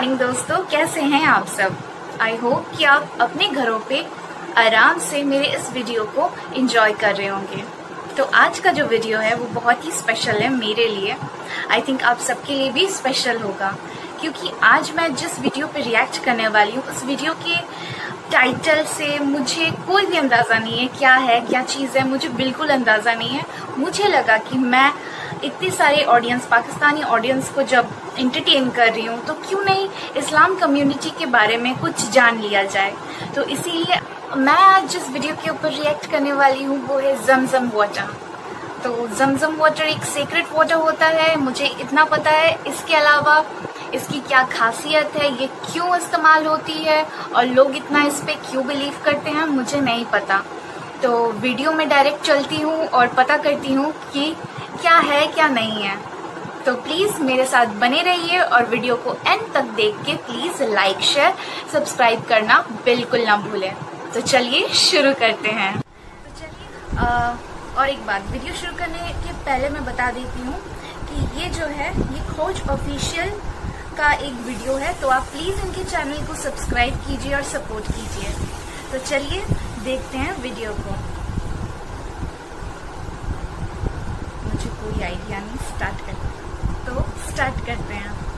Morning दोस्तों। कैसे हैं आप सब? आई होप कि आप अपने घरों पे आराम से मेरे इस वीडियो को एंजॉय कर रहे होंगे। तो आज का जो वीडियो है, वो बहुत ही स्पेशल है मेरे लिए। आई थिंक आप सबके लिए भी स्पेशल होगा। क्योंकि आज मैं जिस वीडियो पे रिएक्ट करने वाली हूँ, उस वीडियो के टाइटल से मुझे कोई भी अंदाज़ा नहीं है क्या है, क्या चीज़ है। मुझे बिल्कुल अंदाज़ा नहीं है। मुझे लगा कि मैं इतनी सारे ऑडियंस पाकिस्तानी ऑडियंस को जब इंटरटेन कर रही हूँ तो क्यों नहीं इस्लाम कम्युनिटी के बारे में कुछ जान लिया जाए? तो इसीलिए मैं आज जिस वीडियो के ऊपर रिएक्ट करने वाली हूँ, वो है जमजम वाटर तो जमजम वाटर एक सीक्रेट वाटर होता है, मुझे इतना पता है। इसके अलावा इसकी क्या खासियत है, ये क्यों इस्तेमाल होती है, और लोग इतना इस पर क्यों बिलीव करते हैं, मुझे नहीं पता। तो वीडियो में डायरेक्ट चलती हूँ और पता करती हूँ कि क्या है, क्या नहीं है। तो प्लीज़ मेरे साथ बने रहिए और वीडियो को एंड तक देख के प्लीज़ लाइक शेयर सब्सक्राइब करना बिल्कुल ना भूलें। तो चलिए शुरू करते हैं। तो चलिए और एक बात वीडियो शुरू करने के पहले मैं बता देती हूँ कि ये जो है, ये खोज ऑफिशियल का एक वीडियो है तो आप प्लीज़ इनके चैनल को सब्सक्राइब कीजिए और सपोर्ट कीजिए। तो चलिए देखते हैं वीडियो को। आइडिया नहीं स्टार्ट करते तो स्टार्ट करते हैं।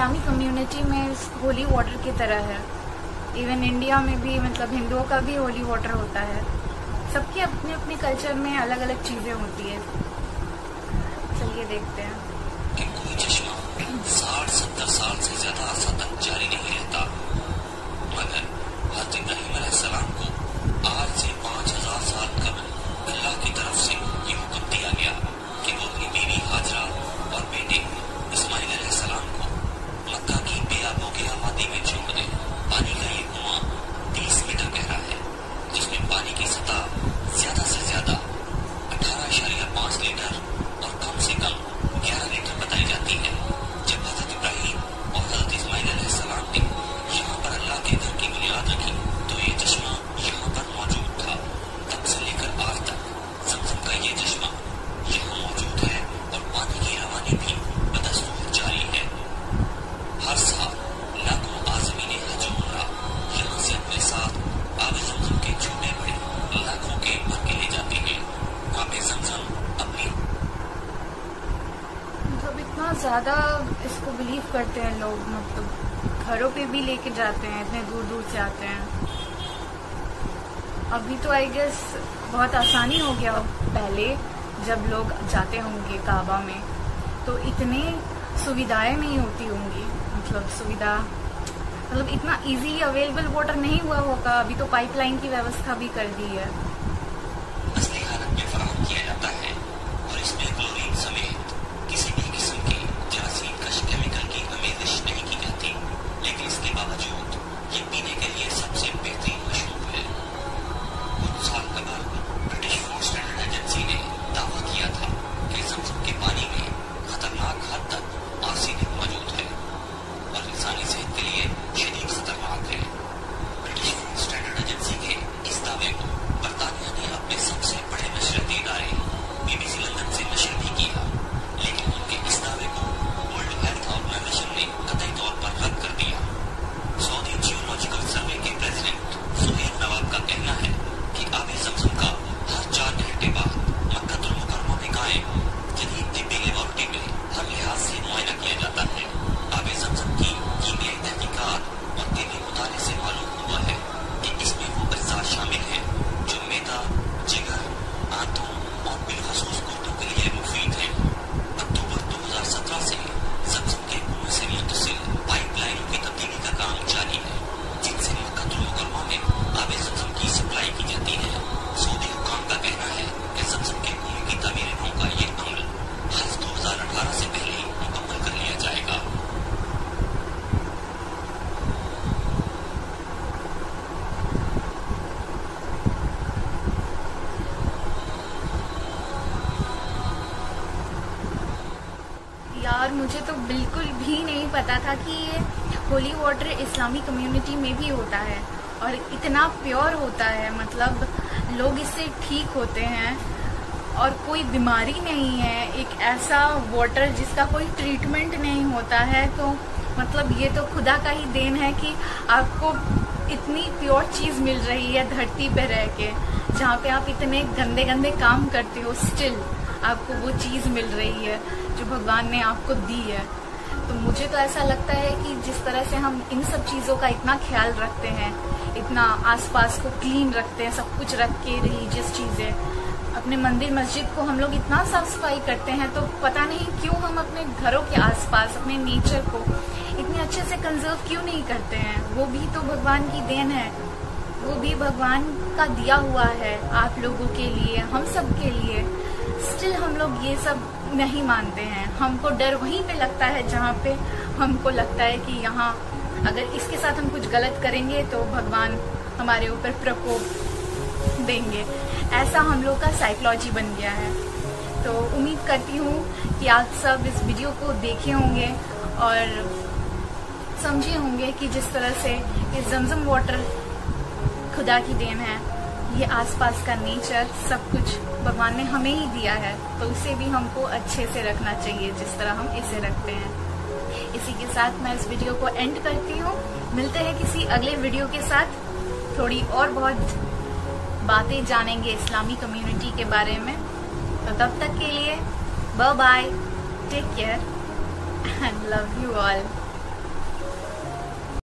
इस्लामी कम्युनिटी में होली वाटर की तरह है। इवन इंडिया में भी मतलब हिंदुओं का भी होली वाटर होता है। सबके अपने अपने कल्चर में अलग अलग चीज़ें होती है। चलिए देखते हैं। साठ सत्तर साल से ज़्यादा जारी नहीं रहता। Dime. इतना ज़्यादा इसको बिलीव करते हैं लोग मतलब घरों पे भी लेके जाते हैं, इतने दूर दूर से आते हैं। अभी तो आई गेस बहुत आसानी हो गया पहले जब लोग जाते होंगे काबा में तो इतने सुविधाएँ नहीं होती होंगी। मतलब सुविधा मतलब इतना इजी अवेलेबल वाटर नहीं हुआ होगा। अभी तो पाइपलाइन की व्यवस्था भी कर दी है। मुझे तो बिल्कुल भी नहीं पता था कि ये होली वाटर इस्लामी कम्युनिटी में भी होता है और इतना प्योर होता है। मतलब लोग इससे ठीक होते हैं और कोई बीमारी नहीं है। एक ऐसा वाटर जिसका कोई ट्रीटमेंट नहीं होता है तो मतलब ये तो खुदा का ही देन है कि आपको इतनी प्योर चीज़ मिल रही है धरती पे रह के, जहाँ पे आप इतने गंदे गंदे काम करते हो स्टिल आपको वो चीज़ मिल रही है जो भगवान ने आपको दी है। तो मुझे तो ऐसा लगता है कि जिस तरह से हम इन सब चीज़ों का इतना ख्याल रखते हैं, इतना आसपास को क्लीन रखते हैं, सब कुछ रख के रिलीजियस चीज़ें, अपने मंदिर मस्जिद को हम लोग इतना साफ़ सफ़ाई करते हैं तो पता नहीं क्यों हम अपने घरों के आसपास, अपने नेचर को इतने अच्छे से कंजर्व क्यों नहीं करते हैं? वो भी तो भगवान की देन है। वो भी भगवान का दिया हुआ है आप लोगों के लिए, हम सब के लिए। स्टिल हम लोग ये सब नहीं मानते हैं। हमको डर वहीं पे लगता है जहाँ पे हमको लगता है कि यहाँ अगर इसके साथ हम कुछ गलत करेंगे तो भगवान हमारे ऊपर प्रकोप देंगे। ऐसा हम लोग का साइकोलॉजी बन गया है। तो उम्मीद करती हूँ कि आप सब इस वीडियो को देखे होंगे और समझे होंगे कि जिस तरह से ये जमजम वाटर खुदा की देन है ये आसपास का नेचर सब कुछ भगवान ने हमें ही दिया है तो उसे भी हमको अच्छे से रखना चाहिए, जिस तरह हम इसे रखते हैं। इसी के साथ मैं इस वीडियो को एंड करती हूँ। मिलते हैं किसी अगले वीडियो के साथ। थोड़ी और बहुत बातें जानेंगे इस्लामी कम्युनिटी के बारे में। तो तब तक के लिए bye take care and love you all